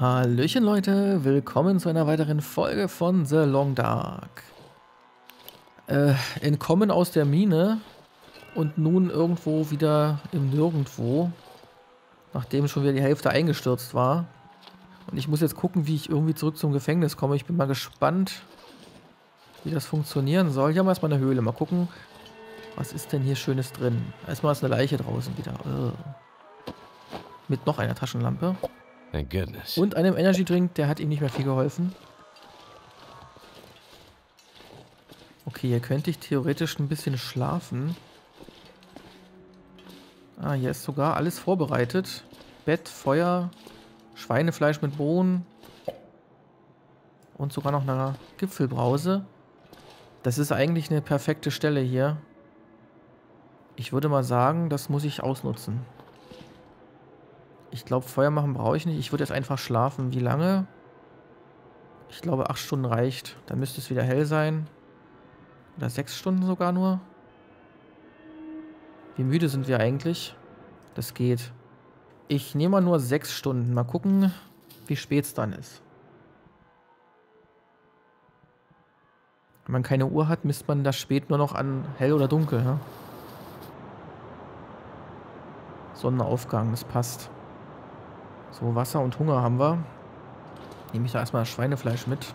Hallöchen Leute, willkommen zu einer weiteren Folge von The Long Dark. Äh, entkommen aus der Mine und nun irgendwo wieder im Nirgendwo, nachdem schon wieder die Hälfte eingestürzt war. Und ich muss jetzt gucken, wie ich irgendwie zurück zum Gefängnis komme. Ich bin mal gespannt, wie das funktionieren soll. Hier haben wir erstmal eine Höhle. Mal gucken, was ist denn hier Schönes drin. Erstmal ist eine Leiche draußen wieder. Ugh. Mit noch einer Taschenlampe. Thank goodness. Und einem Energy Drink, der hat ihm nicht mehr viel geholfen. Okay, hier könnte ich theoretisch ein bisschen schlafen. Ah, hier ist sogar alles vorbereitet. Bett, Feuer, Schweinefleisch mit Bohnen. Und sogar noch eine Gipfelbrause. Das ist eigentlich eine perfekte Stelle hier. Ich würde mal sagen, das muss ich ausnutzen. Ich glaube, Feuer machen brauche ich nicht. Ich würde jetzt einfach schlafen. Wie lange? Ich glaube, acht Stunden reicht. Dann müsste es wieder hell sein. Oder sechs Stunden sogar nur. Wie müde sind wir eigentlich? Das geht. Ich nehme mal nur sechs Stunden. Mal gucken, wie spät es dann ist. Wenn man keine Uhr hat, misst man das spät nur noch an hell oder dunkel. Ne? Sonnenaufgang, das passt. So, Wasser und Hunger haben wir. Nehme ich da erstmal Schweinefleisch mit.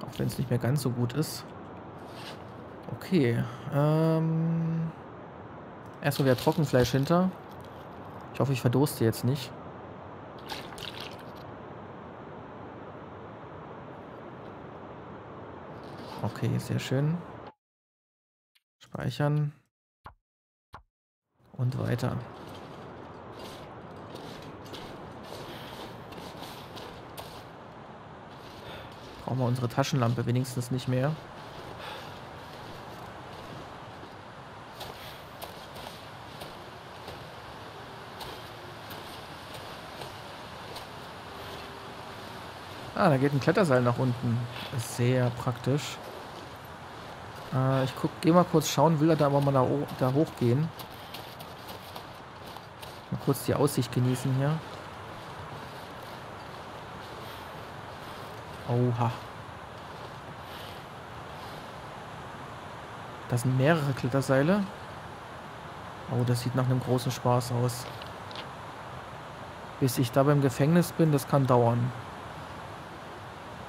Auch wenn es nicht mehr ganz so gut ist. Okay. Ähm, erstmal wieder Trockenfleisch hinter. Ich hoffe, ich verdurste jetzt nicht. Okay, sehr schön. Speichern. Und weiter. Brauchen wir unsere Taschenlampe wenigstens nicht mehr. Ah, da geht ein Kletterseil nach unten. Sehr praktisch. Äh, ich guck, geh mal kurz schauen, will er da aber mal da, da hochgehen. Mal kurz die Aussicht genießen hier. Oha. Das sind mehrere Kletterseile. Oh, das sieht nach einem großen Spaß aus. Bis ich da beim Gefängnis bin, das kann dauern.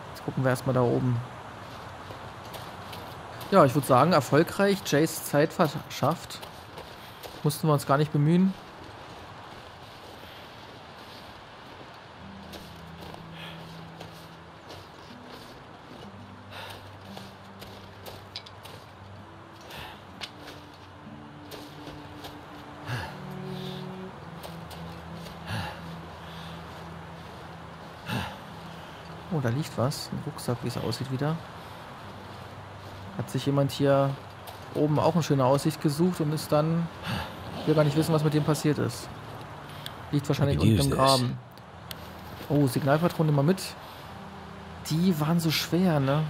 Jetzt gucken wir erstmal da oben. Ja, ich würde sagen, erfolgreich Jays Zeit verschafft. Mussten wir uns gar nicht bemühen. Da liegt was. Ein Rucksack, wie es aussieht wieder. Hat sich jemand hier oben auch eine schöne Aussicht gesucht und ist dann... will gar nicht wissen, was mit dem passiert ist. Liegt wahrscheinlich unten im Graben. Oh, Signalpatrone mal mit. Die waren so schwer, ne?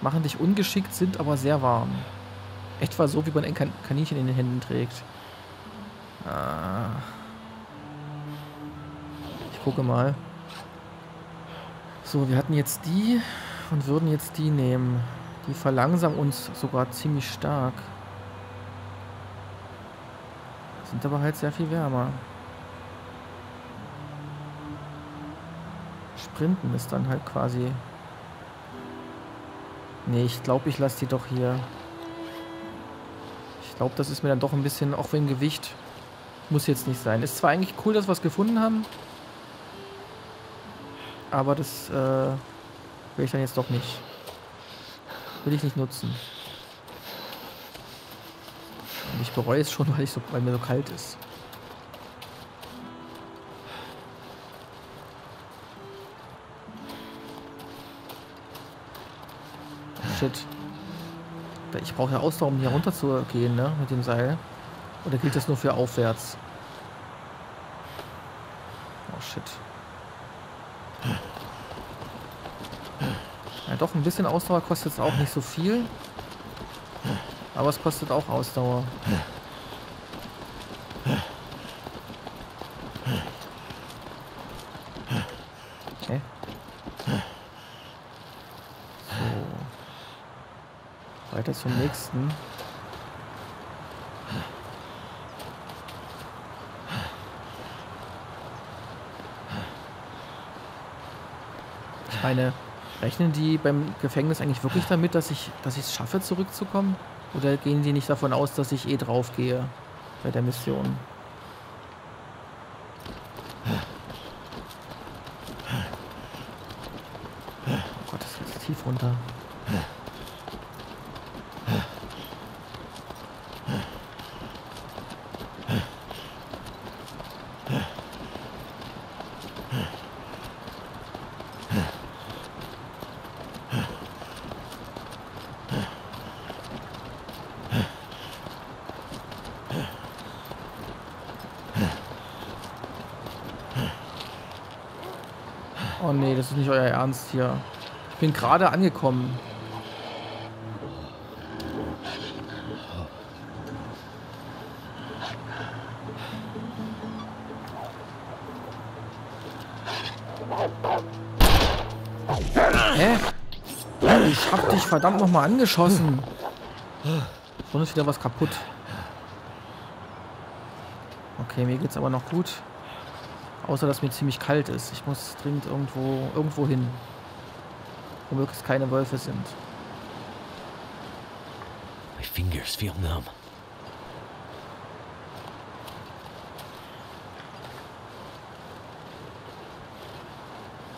Machen dich ungeschickt, sind aber sehr warm. Etwa so, wie man ein Kaninchen in den Händen trägt. Ah. Ich gucke mal. So, wir hatten jetzt die und würden jetzt die nehmen. Die verlangsamen uns sogar ziemlich stark. Sind aber halt sehr viel wärmer. Sprinten ist dann halt quasi... Nee, ich glaube, ich lasse die doch hier. Ich glaube, das ist mir dann doch ein bisschen, auch wegen Gewicht, muss jetzt nicht sein. Ist zwar eigentlich cool, dass wir es gefunden haben, aber das äh, will ich dann jetzt doch nicht. Will ich nicht nutzen. Und ich bereue es schon, weil, ich so, weil mir so kalt ist. Shit. Ich brauche ja Ausdauer, um hier runter zu gehen, ne? Mit dem Seil. Oder gilt das nur für aufwärts? Oh shit. Ja, doch, ein bisschen Ausdauer kostet es auch nicht so viel. Aber es kostet auch Ausdauer. Okay. So. Weiter zum nächsten. Ich meine, rechnen die beim Gefängnis eigentlich wirklich damit, dass ich es schaffe, zurückzukommen? Oder gehen die nicht davon aus, dass ich eh drauf gehe bei der Mission? Oh Gott, das geht tief runter. Oh nee, das ist nicht euer Ernst hier. Ich bin gerade angekommen. Hä? Ich hab dich verdammt nochmal angeschossen. Schon ist wieder was kaputt. Okay, mir geht's aber noch gut. Außer, dass mir ziemlich kalt ist. Ich muss dringend irgendwo, irgendwo hin. Wo möglichst keine Wölfe sind. My fingers feel numb.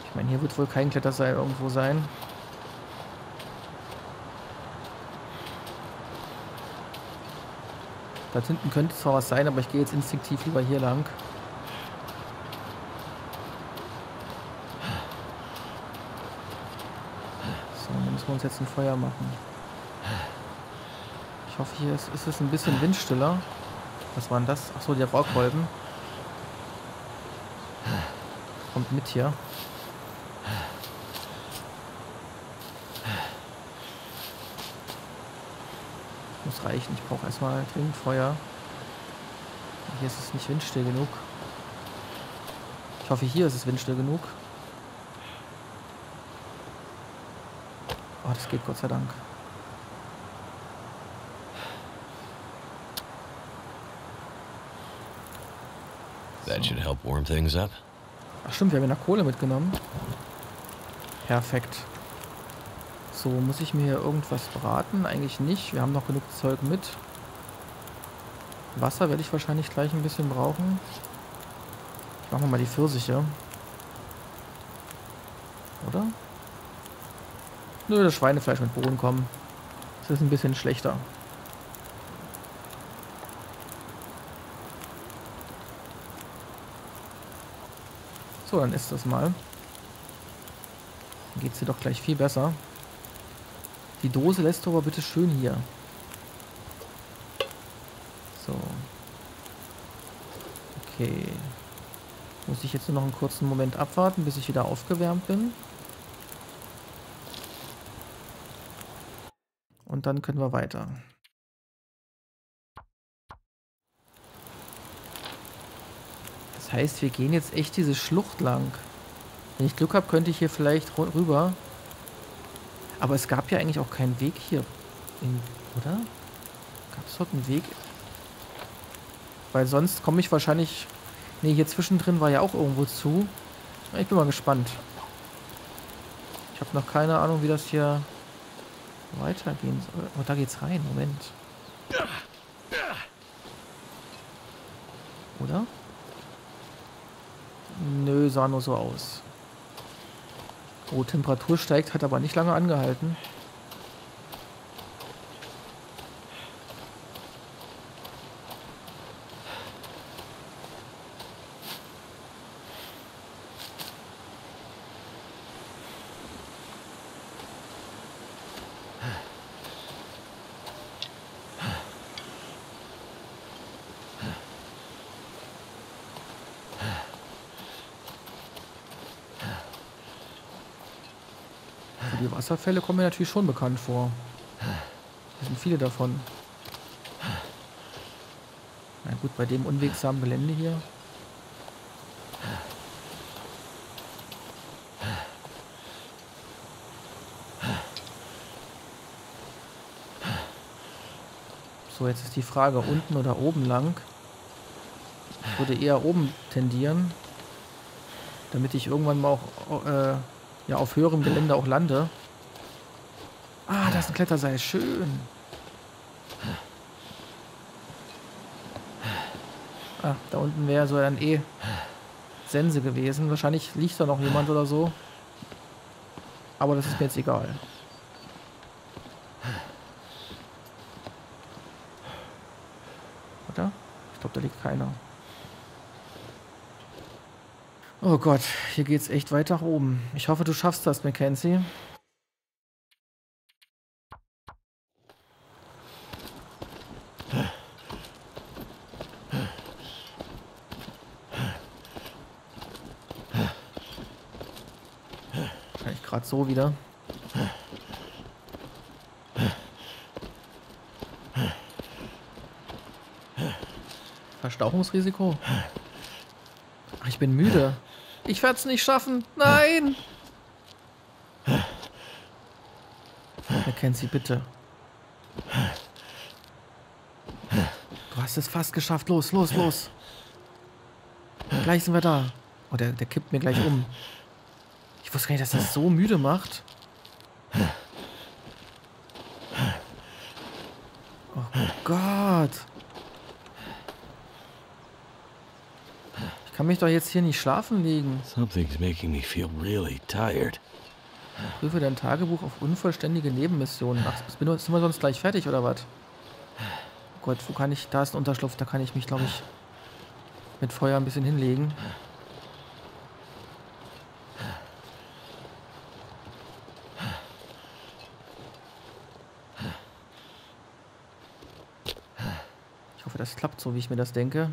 Ich meine, hier wird wohl kein Kletterseil irgendwo sein. Da hinten könnte zwar was sein, aber ich gehe jetzt instinktiv lieber hier lang. So, dann müssen wir uns jetzt ein Feuer machen. Ich hoffe, hier ist, ist es ein bisschen windstiller. Was war denn das? Achso, der Rohrkolben. Kommt mit hier. Reichen. Ich brauche erstmal dringend Feuer. Hier ist es nicht windstill genug. Ich hoffe, hier ist es windstill genug. Oh, das geht Gott sei Dank. That should help warm things up. Ach stimmt, wir haben ja noch Kohle mitgenommen. Perfekt. So, muss ich mir hier irgendwas braten? Eigentlich nicht. Wir haben noch genug Zeug mit. Wasser werde ich wahrscheinlich gleich ein bisschen brauchen. Ich mache mal die Pfirsiche. Oder? Nö, das Schweinefleisch mit Bohnen kommen. Das ist ein bisschen schlechter. So, dann ist das mal. Dann geht es dir doch gleich viel besser. Die Dose lässt du aber bitte schön hier. So. Okay. Muss ich jetzt nur noch einen kurzen Moment abwarten, bis ich wieder aufgewärmt bin. Und dann können wir weiter. Das heißt, wir gehen jetzt echt diese Schlucht lang. Wenn ich Glück habe, könnte ich hier vielleicht rüber. Aber es gab ja eigentlich auch keinen Weg hier. In, oder? Gab es dort einen Weg? Weil sonst komme ich wahrscheinlich... Ne, hier zwischendrin war ja auch irgendwo zu. Ich bin mal gespannt. Ich habe noch keine Ahnung, wie das hier weitergehen soll. Oh, da geht's rein. Moment. Oder? Nö, sah nur so aus. Oh, Temperatur steigt, hat aber nicht lange angehalten. Wasserfälle kommen mir natürlich schon bekannt vor. Es sind viele davon. Na gut, bei dem unwegsamen Gelände hier. So, jetzt ist die Frage, unten oder oben lang. Ich würde eher oben tendieren, damit ich irgendwann mal auch äh, ja, auf höherem Gelände auch lande. Ist ein Kletterseil. Schön. Ah, da unten wäre so dann eh Sense gewesen. Wahrscheinlich liegt da noch jemand oder so. Aber das ist mir jetzt egal. Oder? Ich glaube, da liegt keiner. Oh Gott, hier geht's echt weit nach oben. Ich hoffe, du schaffst das, Mackenzie. Gerade so wieder. Verstauchungsrisiko? Ach, ich bin müde. Ich werde es nicht schaffen. Nein! Mackenzie, bitte. Du hast es fast geschafft. Los, los, los. Gleich sind wir da. Oh, der, der kippt mir gleich um. Ich wusste gar nicht, dass das so müde macht. Oh Gott. Ich kann mich doch jetzt hier nicht schlafen legen. Something's making me feel really tired. Prüfe dein Tagebuch auf unvollständige Nebenmissionen. Ach, sind wir sonst gleich fertig oder was? Oh Gott, wo kann ich... Da ist ein Unterschlupf, da kann ich mich, glaube ich, mit Feuer ein bisschen hinlegen. Hoffe, das klappt so, wie ich mir das denke.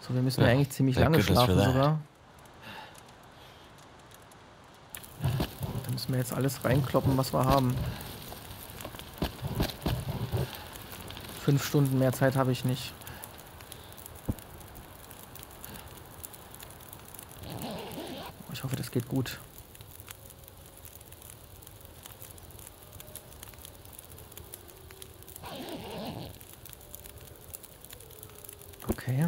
So, wir müssen ja, eigentlich ziemlich lange schlafen sogar. Da müssen wir jetzt alles reinkloppen, was wir haben. Fünf Stunden mehr Zeit habe ich nicht. Ich hoffe, das geht gut. Okay.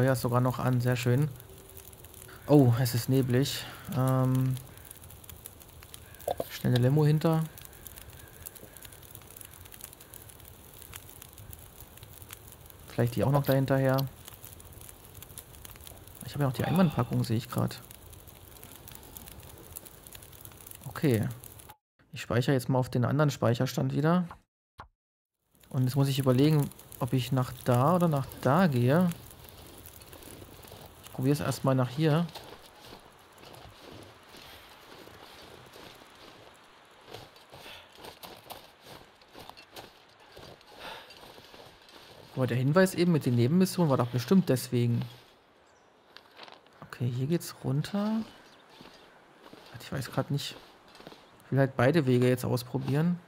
Feuer ist sogar noch an, sehr schön. Oh, es ist neblig. Ähm, schnell eine Limo hinter. Vielleicht die auch noch dahinterher. Ich habe ja noch die Einwandpackung, sehe ich gerade. Okay. Ich speichere jetzt mal auf den anderen Speicherstand wieder. Und jetzt muss ich überlegen, ob ich nach da oder nach da gehe probiere es erstmal nach hier. Aber der Hinweis eben mit den Nebenmissionen war doch bestimmt deswegen. Okay, hier geht's runter. Ich weiß gerade nicht. Ich will halt beide Wege jetzt ausprobieren.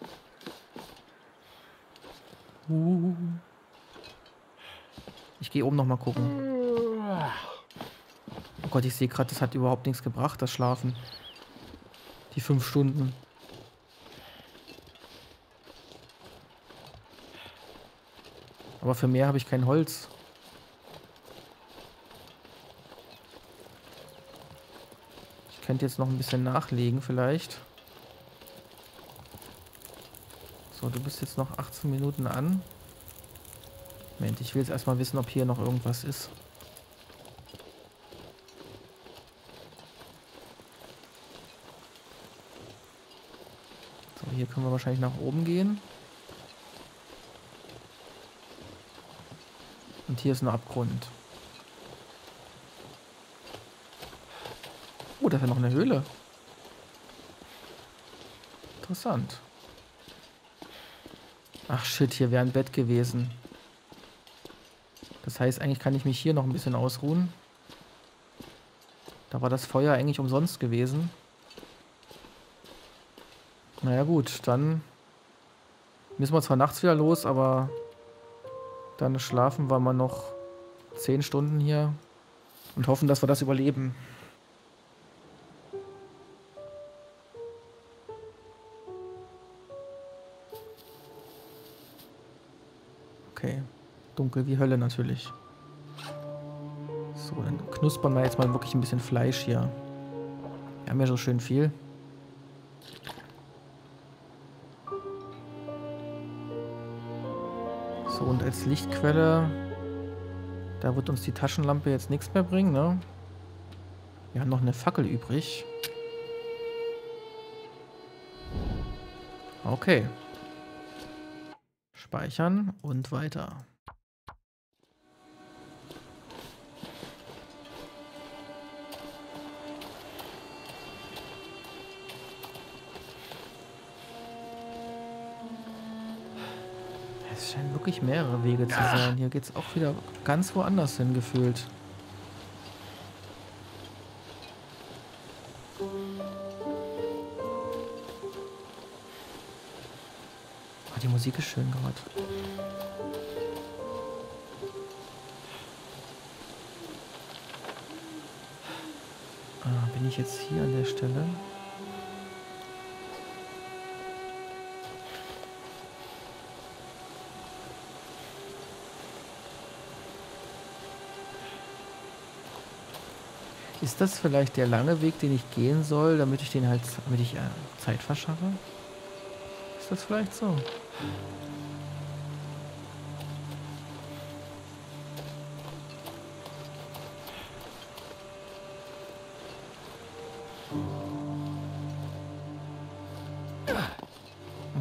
Ich gehe oben noch mal gucken. Gott, ich sehe gerade, das hat überhaupt nichts gebracht, das Schlafen. Die fünf Stunden. Aber für mehr habe ich kein Holz. Ich könnte jetzt noch ein bisschen nachlegen vielleicht. So, du bist jetzt noch 18 Minuten an. Moment, ich will jetzt erstmal wissen, ob hier noch irgendwas ist. Können wir wahrscheinlich nach oben gehen. Und hier ist ein Abgrund. Oh, da ist ja noch eine Höhle. Interessant. Ach shit, hier wäre ein Bett gewesen. Das heißt, eigentlich kann ich mich hier noch ein bisschen ausruhen. Da war das Feuer eigentlich umsonst gewesen. Naja gut, dann müssen wir zwar nachts wieder los, aber dann schlafen wir mal noch 10 Stunden hier und hoffen, dass wir das überleben. Okay, dunkel wie Hölle natürlich. So, dann knuspern wir jetzt mal wirklich ein bisschen Fleisch hier. Wir haben ja so schön viel. Als Lichtquelle, da wird uns die Taschenlampe jetzt nichts mehr bringen, ne? Wir haben noch eine Fackel übrig. Okay. Speichern und weiter. Es scheinen wirklich mehrere Wege zu sein. Hier geht es auch wieder ganz woanders hin gefühlt. Oh, die Musik ist schön gerade. Ah, bin ich jetzt hier an der Stelle? Ist das vielleicht der lange Weg, den ich gehen soll, damit ich den halt, damit ich äh, Zeit verschaffe? Ist das vielleicht so?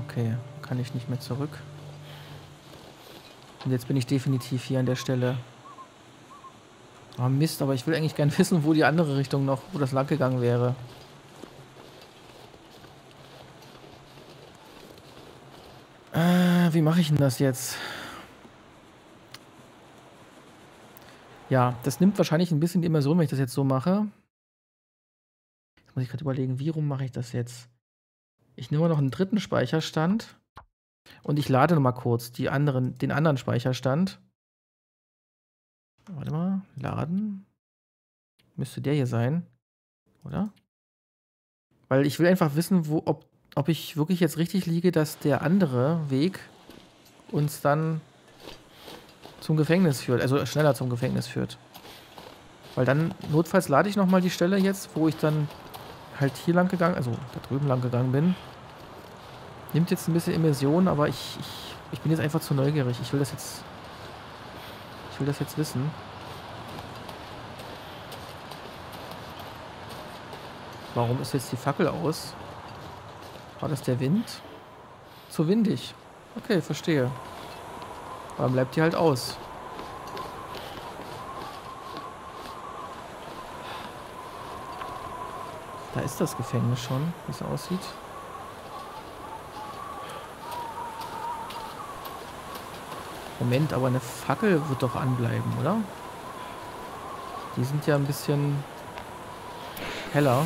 Okay, kann ich nicht mehr zurück. Und jetzt bin ich definitiv hier an der Stelle. Oh Mist, aber ich will eigentlich gern wissen, wo die andere Richtung noch, wo das lang gegangen wäre. Äh, wie mache ich denn das jetzt? Ja, das nimmt wahrscheinlich ein bisschen die Immersion, wenn ich das jetzt so mache. Jetzt muss ich gerade überlegen, wie rum mache ich das jetzt? Ich nehme noch einen dritten Speicherstand und ich lade noch mal kurz die anderen, den anderen Speicherstand. Warte mal, laden. Müsste der hier sein, oder? Weil ich will einfach wissen, wo, ob, ob ich wirklich jetzt richtig liege, dass der andere Weg uns dann zum Gefängnis führt, also schneller zum Gefängnis führt. Weil dann, notfalls lade ich nochmal die Stelle jetzt, wo ich dann halt hier lang gegangen, also da drüben lang gegangen bin. Nimmt jetzt ein bisschen Immersion, aber ich, ich, ich bin jetzt einfach zu neugierig. Ich will das jetzt will das jetzt wissen. Warum ist jetzt die Fackel aus? War das der Wind? Zu windig. Okay, verstehe. Warum bleibt die halt aus? Da ist das Gefängnis schon, wie es aussieht. Moment, aber eine Fackel wird doch anbleiben, oder? Die sind ja ein bisschen heller.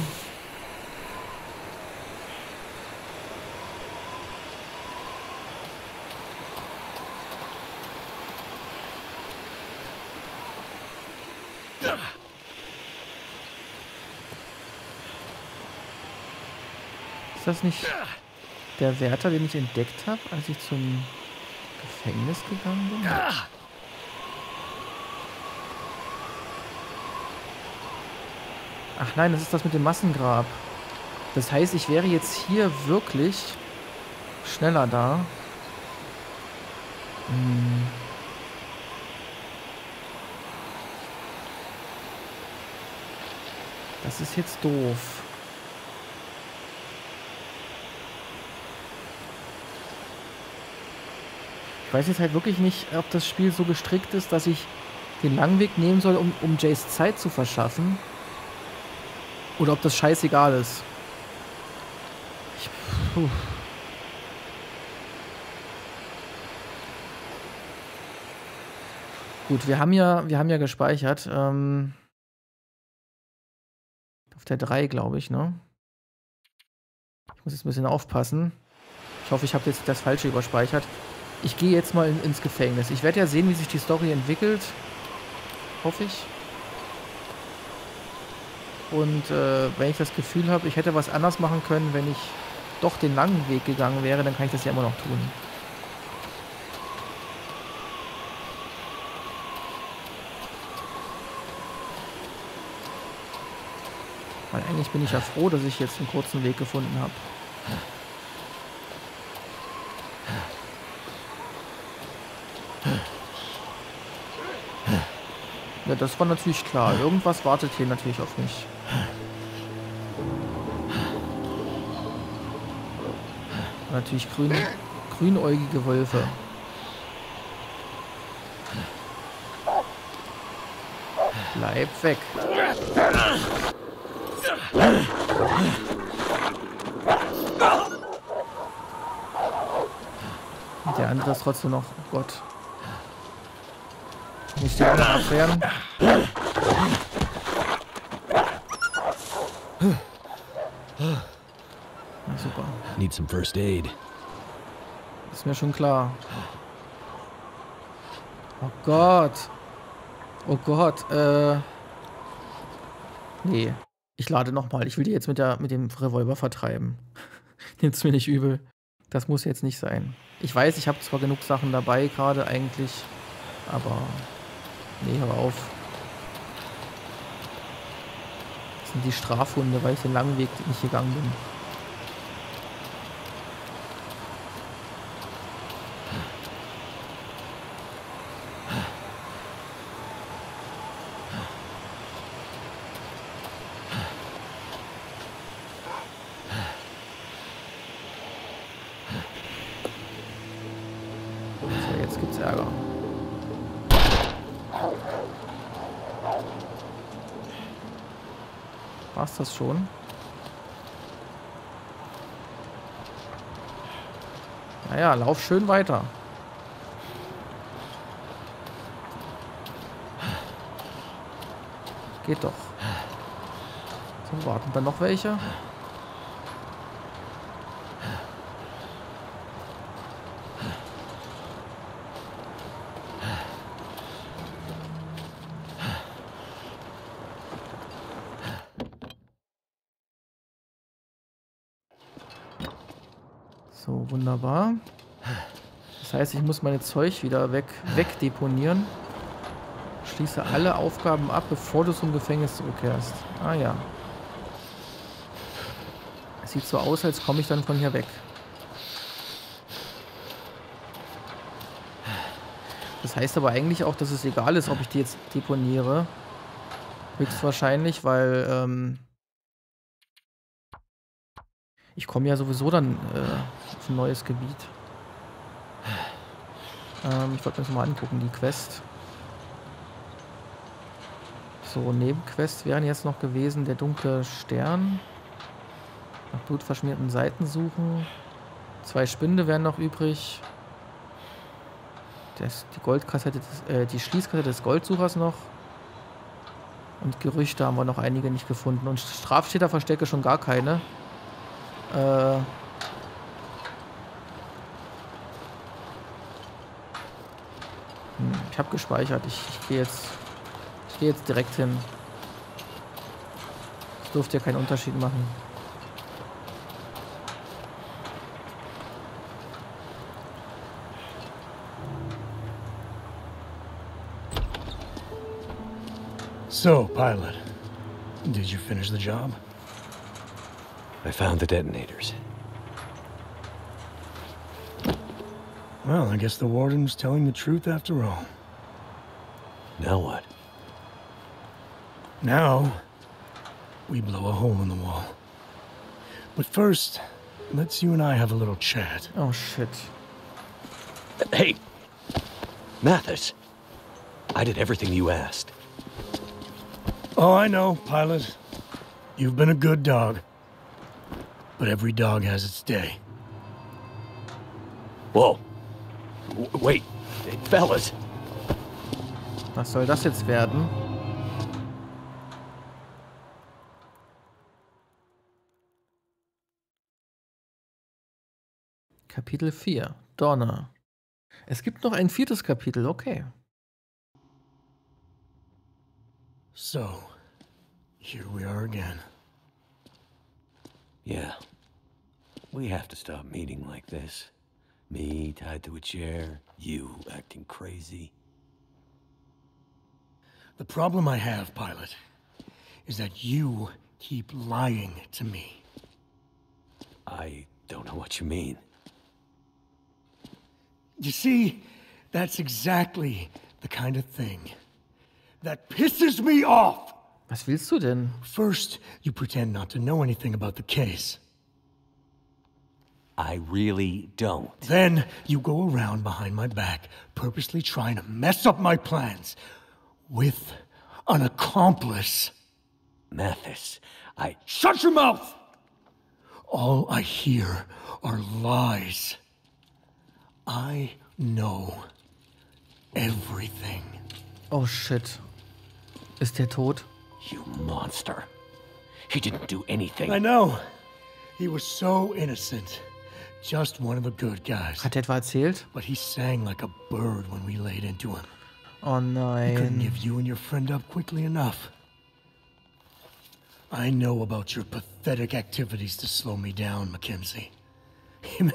Ist das nicht der Wärter, den ich entdeckt habe, als ich zum Gefängnis gegangen bin? Ach nein, das ist das mit dem Massengrab. Das heißt, ich wäre jetzt hier wirklich schneller da. Hm. Das ist jetzt doof. Weiß jetzt halt wirklich nicht, ob das Spiel so gestrickt ist, dass ich den langen Weg nehmen soll, um, um Jace Zeit zu verschaffen. Oder ob das scheißegal ist. Ich, puh. Gut, wir haben ja, wir haben ja gespeichert. Ähm, auf der 3, glaube ich, ne? Ich muss jetzt ein bisschen aufpassen. Ich hoffe, ich habe jetzt das Falsche überspeichert ich gehe jetzt mal in, ins Gefängnis. Ich werde ja sehen, wie sich die Story entwickelt. Hoffe ich. Und äh, wenn ich das Gefühl habe, ich hätte was anders machen können, wenn ich doch den langen Weg gegangen wäre, dann kann ich das ja immer noch tun. Weil eigentlich bin ich ja froh, dass ich jetzt einen kurzen Weg gefunden habe. Ja, das war natürlich klar. Irgendwas wartet hier natürlich auf mich. natürlich grün, grünäugige Wölfe. Bleib weg. Der andere ist trotzdem noch. Oh Gott. Nicht die anderen abwehren. Na super. Need some first aid. Ist mir schon klar. Oh Gott. Oh Gott, äh. Nee. Ich lade nochmal. Ich will die jetzt mit, der, mit dem Revolver vertreiben. Nimmt's mir nicht übel. Das muss jetzt nicht sein. Ich weiß, ich habe zwar genug Sachen dabei gerade eigentlich, aber nee, hör auf. Das sind die Strafhunde, weil ich den langen Weg nicht gegangen bin. War's das schon? Naja, lauf schön weiter. Geht doch. So, warten dann noch welche? So, wunderbar. Das heißt, ich muss meine Zeug wieder weg, wegdeponieren. Schließe alle Aufgaben ab, bevor du zum Gefängnis zurückkehrst. Ah ja. Sieht so aus, als komme ich dann von hier weg. Das heißt aber eigentlich auch, dass es egal ist, ob ich die jetzt deponiere. Höchstwahrscheinlich, weil ähm, ich komme ja sowieso dann äh, auf ein neues Gebiet. Ähm, ich wollte mir das mal angucken, die Quest. So, Nebenquest wären jetzt noch gewesen, der dunkle Stern. Nach blutverschmierten Seiten suchen. Zwei Spinde wären noch übrig. Das, die Goldkassette, des, äh, die Schließkassette des Goldsuchers noch. Und Gerüchte haben wir noch einige nicht gefunden. Und Straftäterverstecke schon gar keine. Äh. Ich habe gespeichert. Ich, ich gehe jetzt. Gehe jetzt direkt hin. Das dürfte ja keinen Unterschied machen. So, pilot, did you finish the job? I found the detonators. Well, I guess the warden was telling the truth after all. Now what? Now, we blow a hole in the wall. But first, let's you and I have a little chat. Oh, shit. Hey! Mathis! I did everything you asked. Oh, I know, pilot. You've been a good dog. But every dog has its day. Whoa. W wait. Hey, fellas. Was soll das jetzt werden? Kapitel 4. Donner. Es gibt noch ein viertes Kapitel, okay. So, here we are again. Yeah. We have to stop meeting like this. Me tied to a chair, you acting crazy. The problem I have, pilot, is that you keep lying to me. I don't know what you mean. You see, that's exactly the kind of thing that pisses me off. Was willst du denn? First, you pretend not to know anything about the case. I really don't. Then you go around behind my back, purposely trying to mess up my plans with an accomplice. Mathis, I. Shut your mouth! All I hear are lies. I know everything. Oh shit. Ist der tot? You monster. He didn't do anything. I know. He was so innocent. Just one of the good guys. Hat er etwa erzählt? But he sang like a bird when we laid into him. Oh Couldn't give you and your friend up quickly enough. I know about your pathetic activities to slow me down, Mackenzie. It,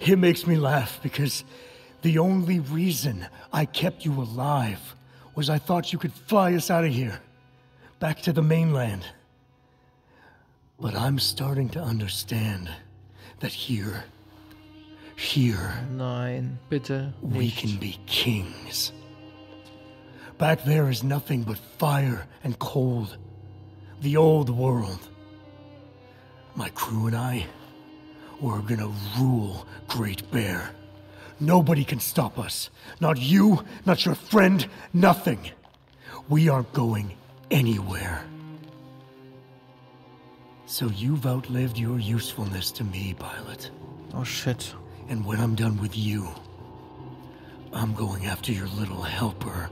it makes me laugh because the only reason I kept you alive was I thought you could fly us out of here, back to the mainland. But I'm starting to understand that here, here, Nein, bitte we nicht. can be kings. Back there is nothing but fire and cold. The old world. My crew and I, we're gonna rule Great Bear. Nobody can stop us. Not you, not your friend, nothing. We aren't going anywhere. So you've outlived your usefulness to me, Pilot. Oh shit. And when I'm done with you, I'm going after your little helper.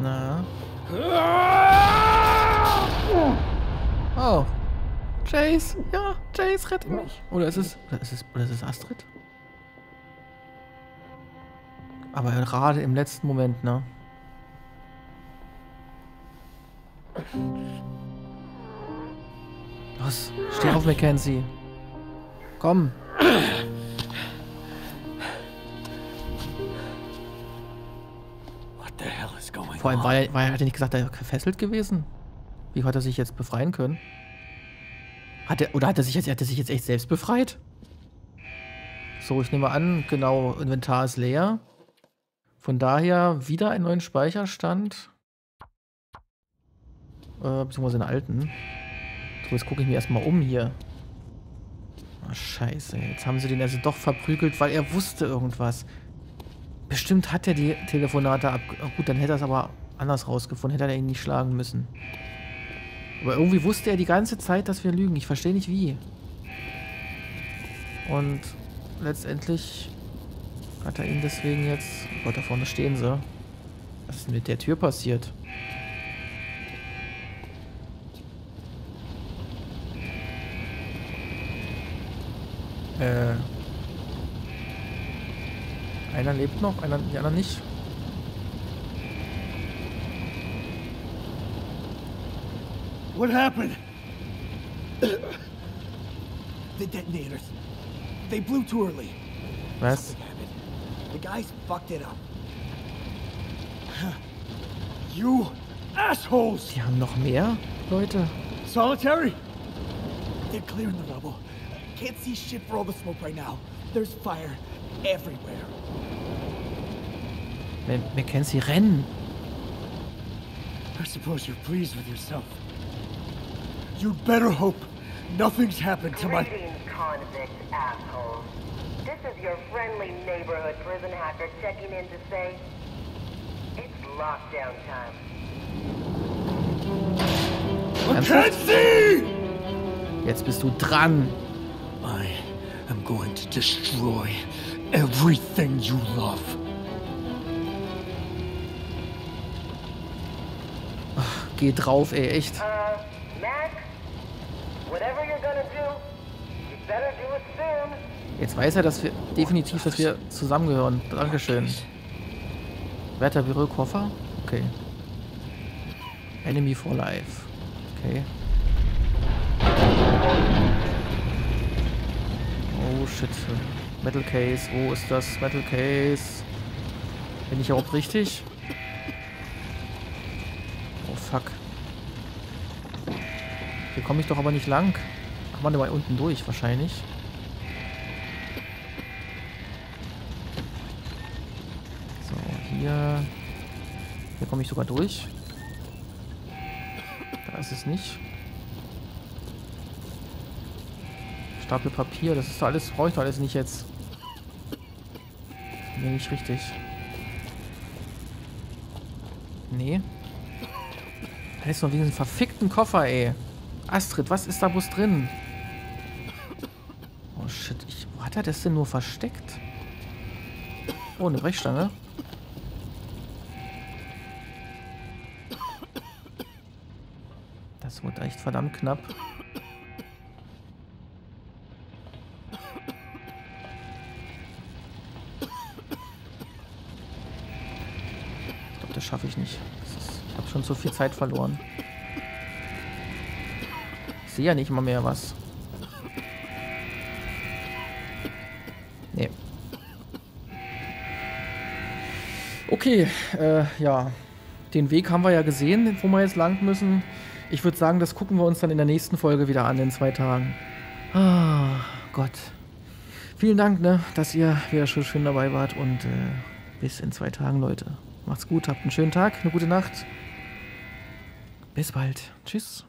Na. Oh. Jace. Ja, Jace, rette mich. Oder ist es. Oder ist es, oder ist es Astrid? Aber er gerade im letzten Moment, ne? Los, steh auf, Mackenzie. Komm. What the hell is going Vor allem war er, war er, hat er nicht gesagt, er gefesselt gewesen? Wie hat er sich jetzt befreien können? Hat er, oder hat er sich jetzt, hat er sich jetzt echt selbst befreit? So, ich nehme an, genau, Inventar ist leer. Von daher wieder einen neuen Speicherstand. Äh, beziehungsweise einen alten. So, jetzt gucke ich mir erstmal um hier. Ah, scheiße. Jetzt haben sie den also doch verprügelt, weil er wusste irgendwas. Bestimmt hat er die Telefonate ab... oh, Gut, dann hätte er es aber anders rausgefunden. Hätte er ihn nicht schlagen müssen. Aber irgendwie wusste er die ganze Zeit, dass wir lügen. Ich verstehe nicht wie. Und letztendlich hat er ihn deswegen jetzt... Oh Gott, da vorne stehen sie. Was ist denn mit der Tür passiert? Äh... Einer lebt noch, einer, die anderen nicht. What happened? The detonators. They blew too early. Was? The guys fucked it up. You assholes! Die haben noch mehr Leute? Solitary? They're clearing the rubble. Can't see shit for all the smoke right now. There's fire everywhere. Ma- Mackenzie, rennen! I suppose you're pleased with yourself. You'd better hope nothing's happened to my. Greetings, convict assholes. This is your friendly neighborhood prison hacker checking in to say it's lockdown time. Mackenzie! Jetzt bist du dran! I am going to destroy everything you love. Geh drauf, ey, echt. Uh, Max, whatever you're gonna do, you better do it soon. Jetzt weiß er, dass wir definitiv, dass wir zusammengehören. Dankeschön. Werter Bürokoffer? Okay. Enemy for life. Okay. Oh shit. Metal Case. Wo ist das Metal Case? Bin ich überhaupt richtig? Oh fuck. Hier komme ich doch aber nicht lang. Ach, warte mal, unten durch wahrscheinlich. So, hier... Hier komme ich sogar durch. Da ist es nicht. Stapel Papier, das ist doch alles, brauche ich doch alles nicht jetzt. Nee, nicht richtig. Nee. Da ist noch diesen verfickten Koffer, ey. Astrid, was ist da bloß drin? Oh shit, ich, wo hat er das denn nur versteckt? Oh, eine Brechstange. Das wird echt verdammt knapp. Schaffe ich nicht. Ich habe schon so viel Zeit verloren. Ich sehe ja nicht mal mehr was. Nee. Okay, äh, ja. Den Weg haben wir ja gesehen, wo wir jetzt lang müssen. Ich würde sagen, das gucken wir uns dann in der nächsten Folge wieder an, in zwei Tagen. Ah, Gott. Vielen Dank, ne, dass ihr wieder so schön dabei wart und äh, bis in zwei Tagen, Leute. Macht's gut, habt einen schönen Tag, eine gute Nacht. Bis bald. Tschüss.